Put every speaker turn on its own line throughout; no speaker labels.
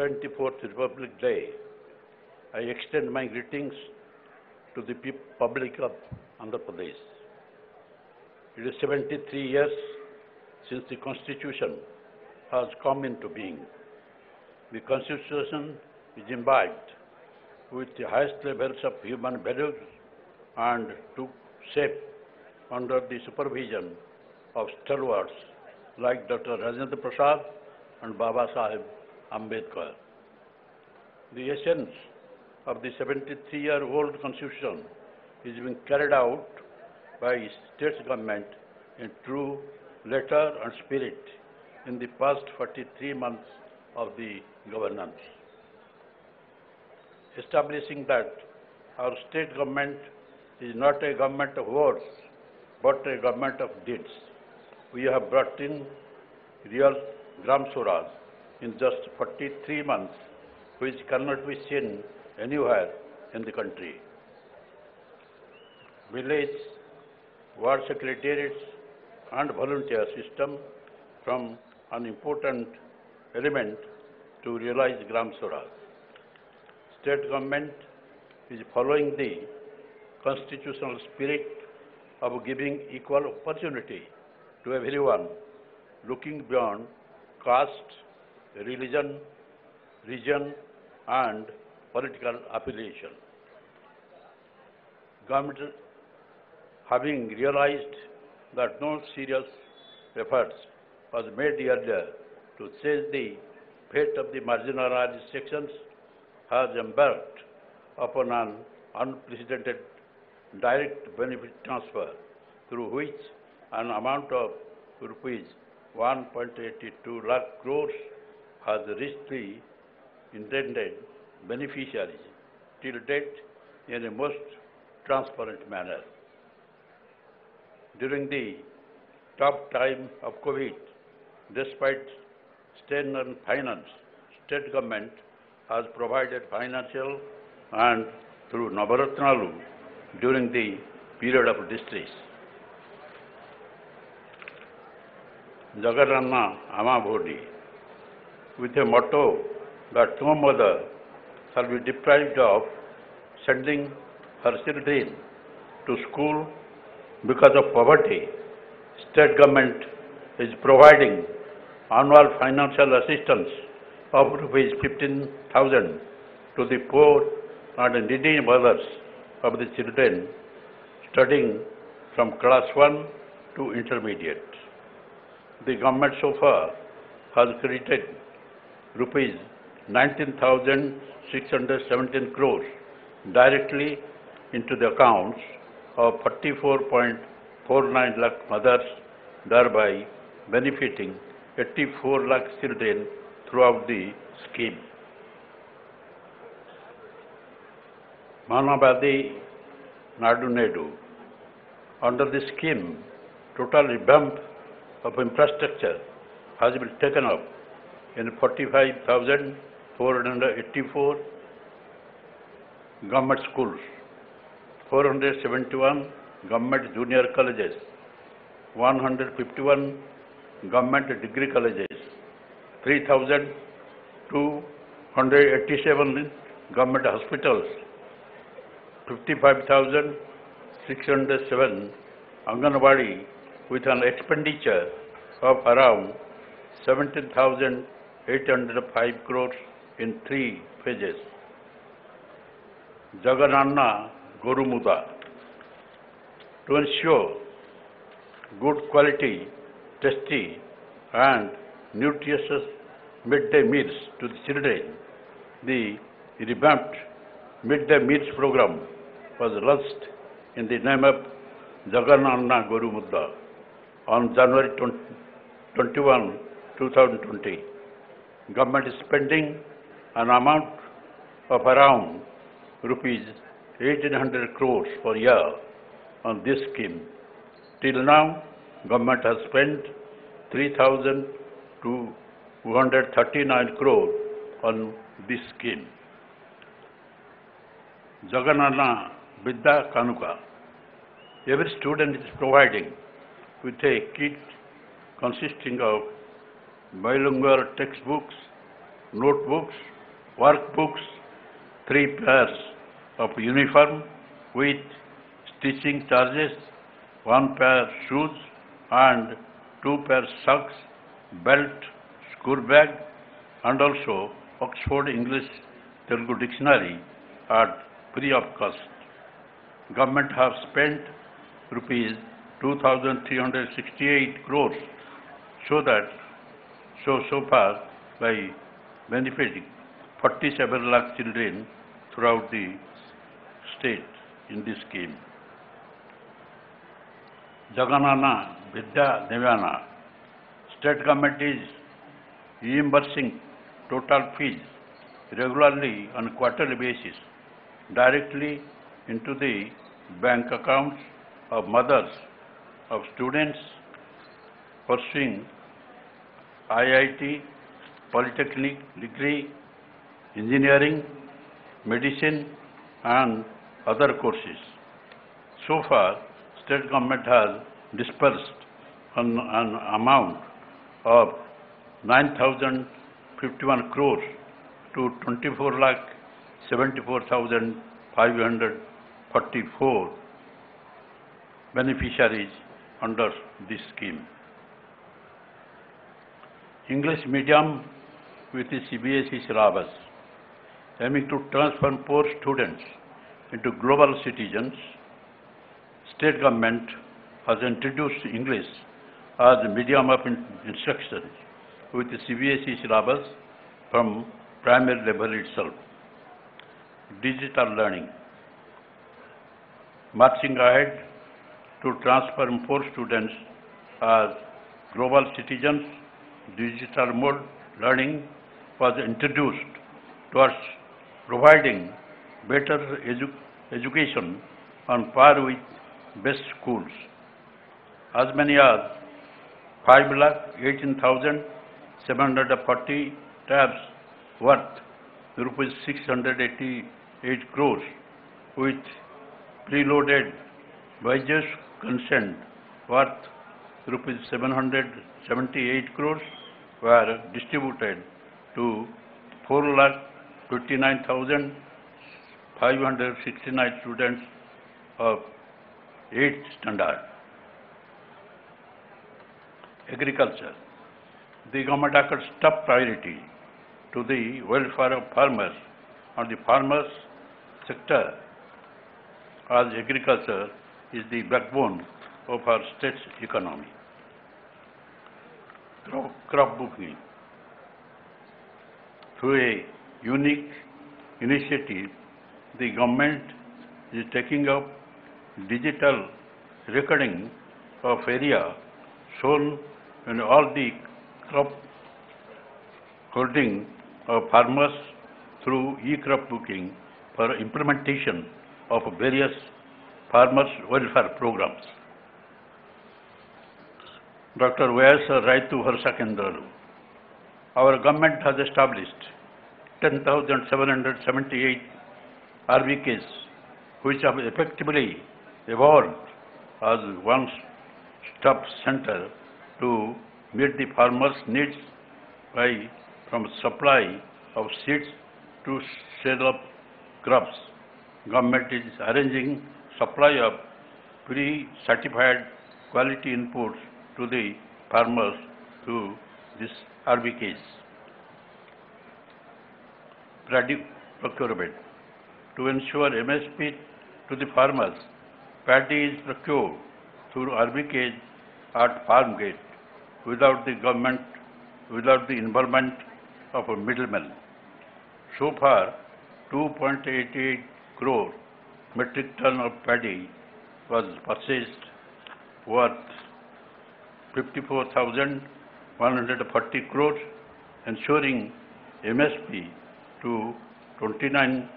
74th Republic Day, I extend my greetings to the public of Andhra Pradesh. It is 73 years since the Constitution has come into being. The Constitution is imbibed with the highest levels of human values and took shape under the supervision of stalwarts like Dr. Rajendra Prasad and Baba Sahib Ambedkar. The essence of the 73-year-old Constitution is being carried out by state government in true letter and spirit in the past 43 months of the governance. Establishing that our state government is not a government of words, but a government of deeds. We have brought in real Gram in just 43 months, which cannot be seen anywhere in the country. Village, ward secretariats and volunteer system from an important element to realize Gram Swaraj. State government is following the constitutional spirit of giving equal opportunity to everyone, looking beyond caste, religion, region, and political affiliation. Government, having realized that no serious efforts was made earlier to change the fate of the marginalized sections, has embarked upon an unprecedented direct benefit transfer through which an amount of rupees 1.82 lakh crores has reached the intended beneficiaries till date in a most transparent manner. During the tough time of COVID, despite strain on finance, state government has provided financial and through Navaratnalu during the period of distress. Jagaranna Amabodi, with a motto that no mother shall be deprived of sending her children to school because of poverty, state government is providing annual financial assistance of rupees 15,000 to the poor and needy mothers of the children studying from class 1 to intermediate. The government so far has credited rupees 19,617 crores directly into the accounts of 44.49 lakh mothers, thereby benefiting 84 lakh children throughout the scheme. Mana Badi Nadu Nedu. Under the scheme, total revamp of infrastructure has been taken up in 45,484 government schools, 471 government junior colleges, 151 government degree colleges, 3,287 government hospitals, 55,607 Anganwadi with an expenditure of around 17,805 crores in three phases. Jagananna Gorumudda to ensure good quality, tasty and nutritious midday meals to the children. The revamped midday meals program was launched in the name of Jagananna Gorumudda on January 20 21, 2020. Government is spending an amount of around rupees 1800 crores per year on this scheme. Till now, government has spent 3,239 crore on this scheme. Jagananna Vidya Kanuka. Every student is providing with a kit consisting of bilingual textbooks, notebooks, workbooks, three pairs of uniform with stitching charges, one pair shoes and two pair socks, belt, school bag and also Oxford English Telugu dictionary at free of cost. Government have spent rupees 2368 crores so that so so far by benefiting 47 lakh children throughout the state in this scheme. Jagananna Vidya Deevena. State government is reimbursing total fees regularly on a quarterly basis directly into the bank accounts of mothers of students pursuing IIT, polytechnic degree, engineering, medicine and other courses. So far, state government has dispersed an, an amount of 9,051 crores to 24 lakh 74,544 beneficiaries under this scheme. English medium with the CBSE syllabus, aiming to transform poor students into global citizens, state government has introduced English as a medium of instruction with the CBSE syllabus from primary level itself. Digital learning. Marching ahead to transform poor students as global citizens, digital mode learning was introduced towards providing better edu- education on par with best schools. As many as 5 lakh 18,740 tabs worth rupees 688 crores with preloaded Byju's consent worth rupees 778 crores were distributed to 4 lakh 59,569 students of 8th standard. Agriculture. The government accords top priority to the welfare of farmers and the farmers sector as agriculture is the backbone of our state's economy. Crop, booking. Through a unique initiative, the government is taking up digital recording of area shown in all the crop holding of farmers through e-crop booking for implementation of various farmers welfare programs. Dr. Y.S. Raitu Bharosa Kendralu. Our government has established 10,778 RBKs which have effectively evolved as one-stop center to meet the farmers' needs by from supply of seeds to sale of crops. Government is arranging supply of pre-certified quality inputs to the farmers through this RBKs. Procurement. To ensure MSP to the farmers, paddy is procured through RBKs at farm gate without the government, without the involvement of a middleman. So far, 2.88 crore metric ton of paddy was purchased worth 54,140 crores, ensuring MSP to 29,000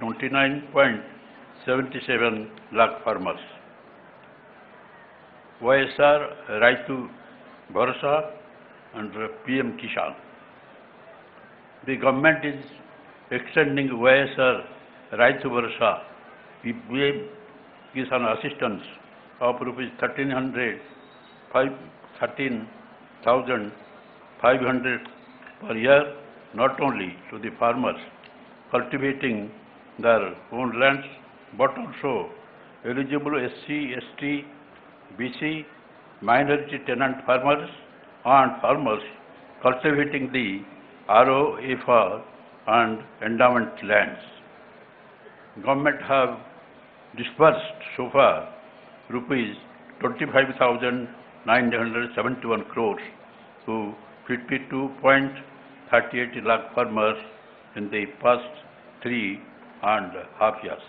29.77 lakh farmers. YSR Raitu Bharosa and PM Kisan. The government is extending YSR Raitu Bharosa PM Kisan assistance of rupees 1300 five- 13,500 per year not only to the farmers cultivating their own lands, but also eligible SC, ST, BC, minority tenant farmers and farmers cultivating the ROFR and endowment lands. Government have disbursed so far rupees 25,971 crores to 52.38 lakh farmers in the past three and half years.